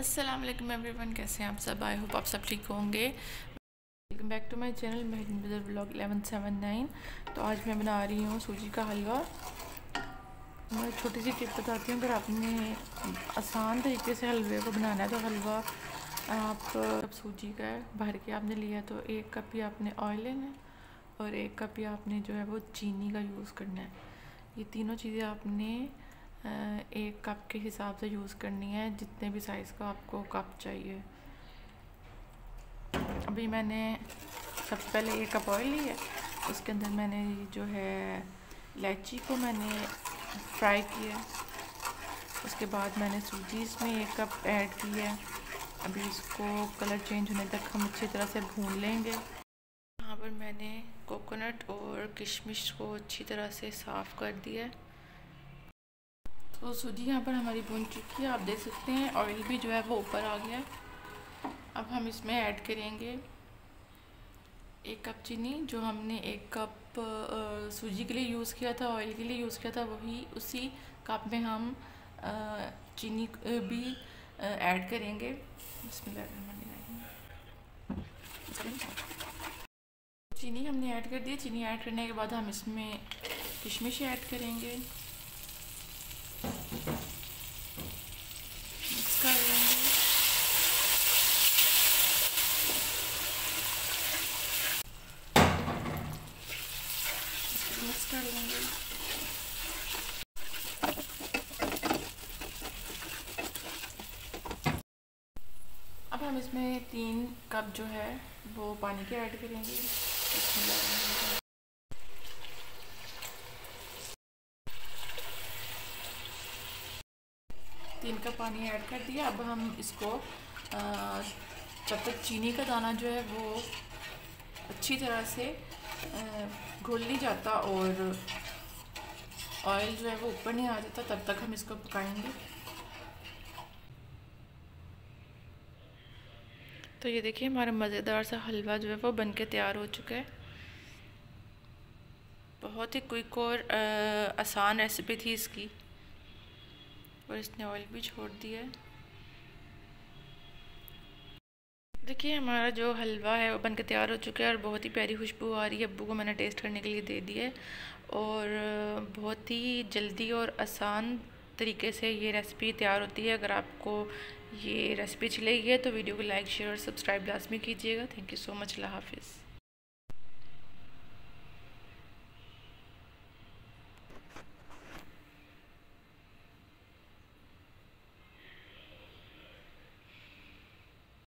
अस्सलाम वालेकुम एवरीवन कैसे हैं आप सब? आई होप आप सब ठीक होंगे। Welcome back to my channel Mahdin Badar blog eleven seven nine तो आज मैं बना रही हूँ सूजी का हलवा। मैं छोटी सी टिप बताती हूँ, अगर आपने आसान तरीके से हलवे को बनाना है तो हलवा आप, जब सूजी का भर के आपने लिया तो एक कप ही आपने ऑयल लेना है और एक कप ही आपने जो है वो चीनी का यूज़ करना है। ये तीनों चीज़ें आपने कप के हिसाब से यूज़ करनी है, जितने भी साइज़ का आपको कप चाहिए। अभी मैंने सबसे पहले एक कप ऑयल लिया उसके अंदर मैंने जो है इलायची को मैंने फ्राई किया उसके बाद मैंने सूजी इसमें एक कप ऐड की है। अभी इसको कलर चेंज होने तक हम अच्छी तरह से भून लेंगे। यहाँ पर मैंने कोकोनट और किशमिश को अच्छी तरह से साफ़ कर दिया तो सूजी यहाँ पर हमारी भून चुकी है, आप देख सकते हैं ऑयल भी जो है वो ऊपर आ गया अब हम इसमें ऐड करेंगे एक कप चीनी, जो हमने एक कप सूजी के लिए यूज़ किया था ऑयल के लिए यूज़ किया था, वही उसी कप में हम चीनी भी ऐड करेंगे। चीनी हमने ऐड कर दी, चीनी ऐड करने के बाद हम इसमें किशमिश ऐड करेंगे। कर लेंगे अब हम इसमें तीन कप जो है, वो पानी के ऐड करेंगे। तीन कप पानी ऐड कर दिया। अब हम इसको जब तक चीनी का दाना जो है, वो अच्छी तरह से घुल नहीं जाता और ऑयल जो है वो ऊपर नहीं आ जाता, तब तक हम इसको पकाएँगे। तो ये देखिए, हमारा मज़ेदार सा हलवा जो है वो बन के तैयार हो चुका है। बहुत ही क्विक और आसान रेसिपी थी इसकी। और इसने ऑयल भी छोड़ दिया है। देखिए, हमारा जो हलवा है वो बन के तैयार हो चुका है और बहुत ही प्यारी खुशबू आ रही है। अब्बू को मैंने टेस्ट करने के लिए दे दी है और बहुत ही जल्दी और आसान तरीके से ये रेसिपी तैयार होती है। अगर आपको ये रेसिपी अच्छी लगी है तो वीडियो को लाइक शेयर और सब्सक्राइब लाजमी कीजिएगा। थैंक यू सो मच अल्लाह हाफिज़।